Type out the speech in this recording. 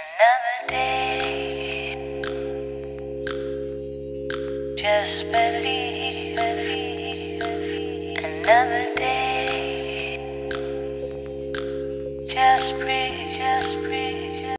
Another day. Just believe, believe. Another day. Just breathe.